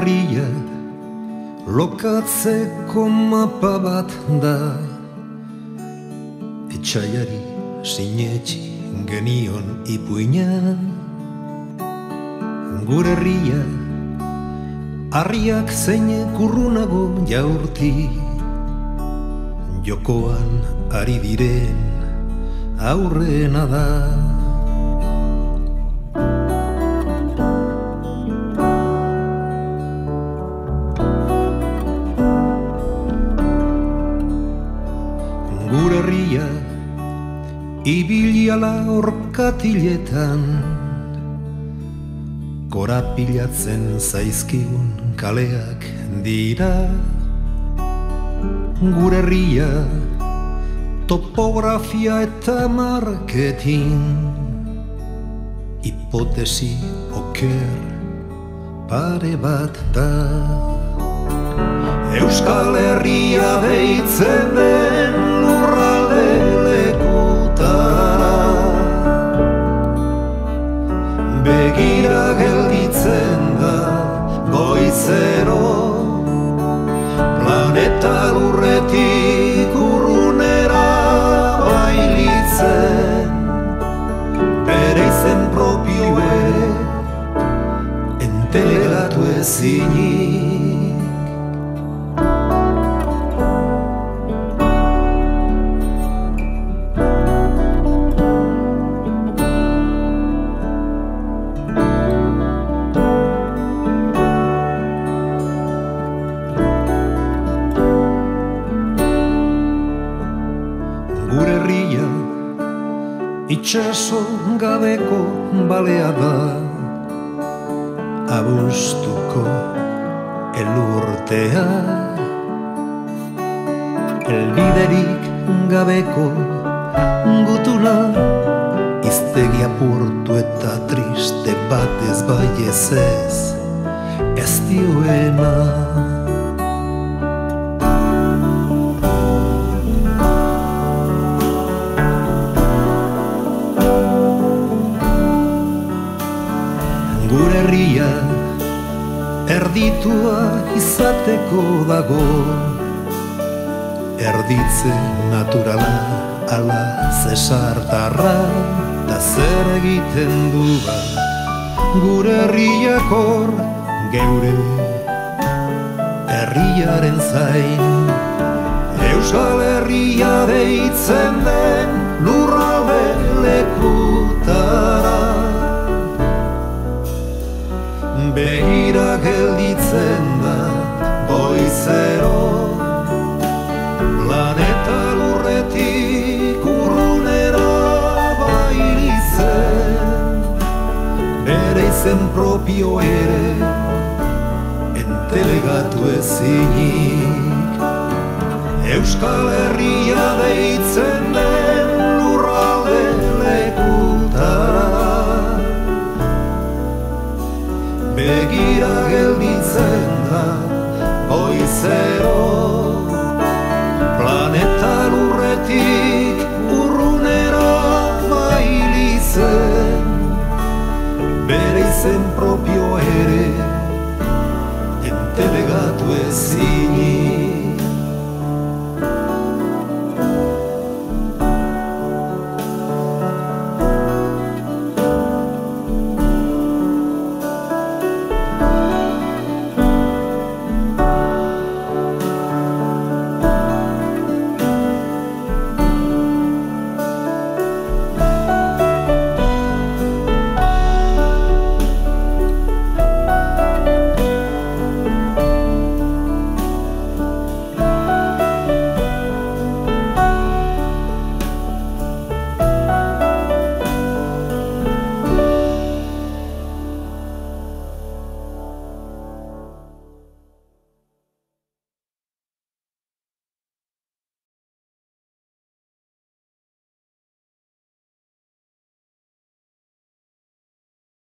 Herria lokatzeko mapa bat da Etxaiari sinetxi genion ipuina Gure herria Arriak zeine kurrunago jaurti. Jokoan ari diren aurrena da Gure herria ibiliala orkatiletan. Korapilatzen zaizkigun kaleak dira. Gure herria topografia eta marketing. Hipotesi oker pare bat da. Euskal Herria deitzen den ezinik Gure herria itxaso gabeko balea da Abustuko elurtea Elbiderik gabeko gutuna Iztegi apurtu eta triste batez bai ez ez Ez dioena. Gure herria erditua izateko dago. Erditze naturala ala zesartarra Ta zer egiten du ba? Gure herriak hor geure. Herriaren zain Euskal Herria deitzen den lurralde lekutara. Begira izen propio ere entelegatu ezinik. Euskal Herria deitzen Bere izen propio ere entelegatu ezinik